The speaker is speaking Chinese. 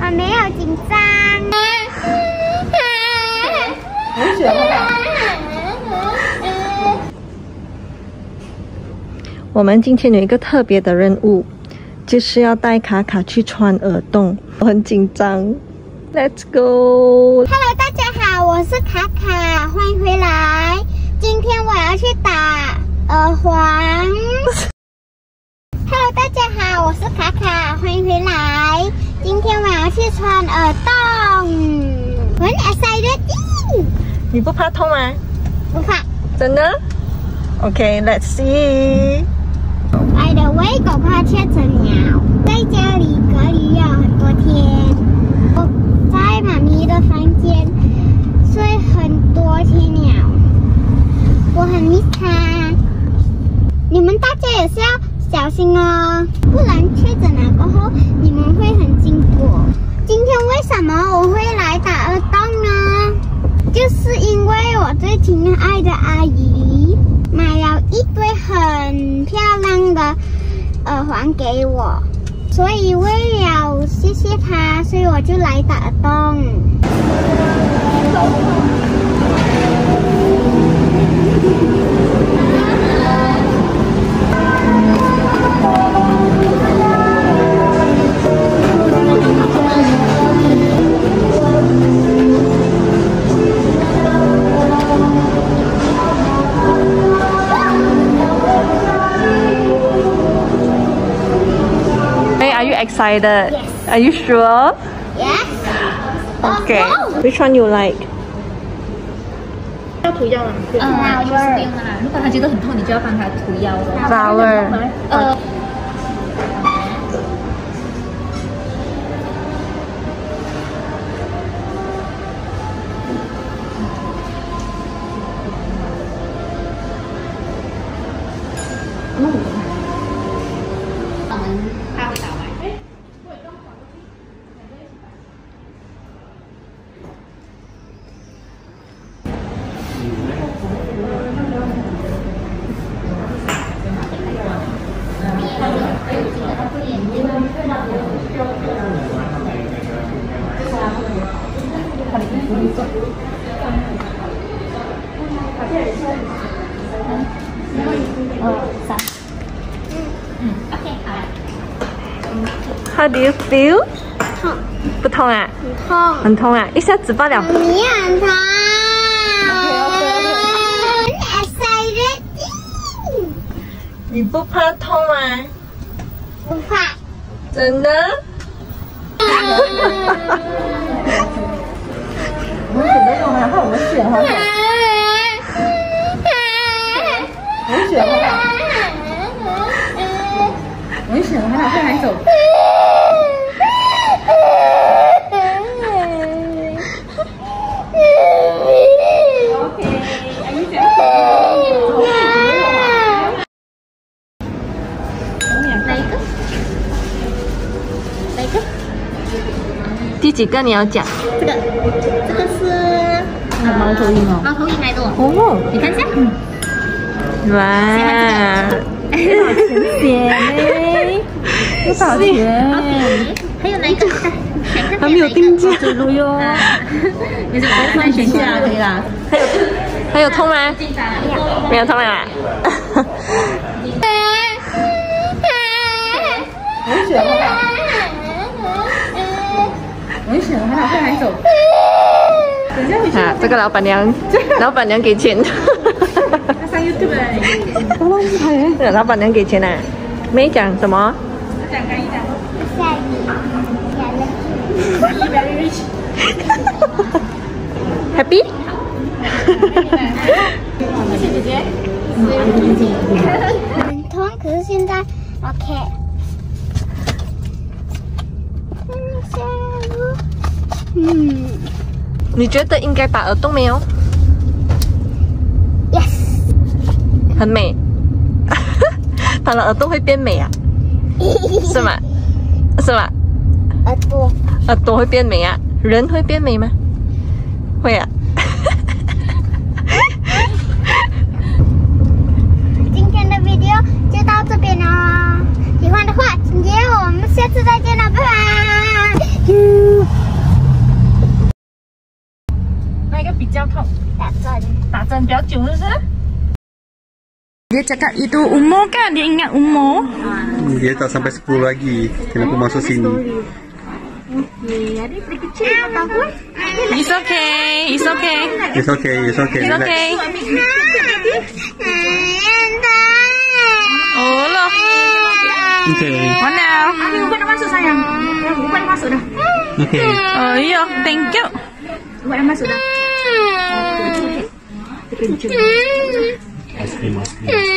我没有紧张。很喜欢。我们今天有一个特别的任务，就是要带卡卡去穿耳洞，我很紧张。Let's go。Hello，大家好，我是卡卡，欢迎回来。今天我要去打耳环。大家好，我是卡卡，欢迎回来。今天我要去穿耳洞，我很 excited。你不怕痛吗？不怕。真的？OK，Let's see。By the way，狗怕切成鸟，在家里隔离了很多天。我在妈咪的房间睡很多天了，我很 miss 它。你们大家也是要小心哦，不然确诊了过后你们会很辛苦。今天为什么我会来打耳洞呢？就是因为我最亲爱的阿姨买了一堆很漂亮的耳环给我，所以为了谢谢她，所以我就来打耳洞。Hey, are you excited? Yes. Are you sure? Yes. Okay. Oh, Which one you like? 要涂药吗？不用啊，就是。如果他觉得很痛，你就要帮他涂药了。Flower. 呃，How do you feel? 痛，不痛啊？很痛。很痛啊！一下子罢了。你很痛。很 excited。你不怕痛吗？不怕。真的？我们准备用它，看我们选好不好？我们选好不好？我们选好不好？快来走。第几个你要讲？这个，猫头鹰哦，猫头鹰来的。哦。哦，你看一下，哇，钱呢？多少钱还有哪一个？还没有定价走路哟。没事，我再选下可以啦。还有还有痛吗？没有痛啊。我们选好不好？我们选好不好？快来走。啊，这个老板娘，老板娘给钱。上 YouTube 了。这个老板娘给钱啊？没讲什么？讲可以讲。下雨，Happy？谢谢姐姐。很痛，可是现在 OK。嗯你觉得应该打耳洞没有？，Yes。很美。打了耳洞会变美啊？是吗？是吗？耳朵。耳朵会变美啊？人会变美吗？会啊。那个比较痛，打针，打针比较久，是不是？Dia cakap itu umur kan? Dia ingat umur. Hmm, dia tak sampai 10 lagi. Kena aku masuk sini. Okay. It's okay. It's okay. It's okay. It's okay. It's okay. Oh, loh. Okay. Mana? now? Aku bukan masuk, sayang. Aku bukan masuk dah. Okay. Oh, iya. Thank you. Bukan masuk dah. Ice cream, ice cream.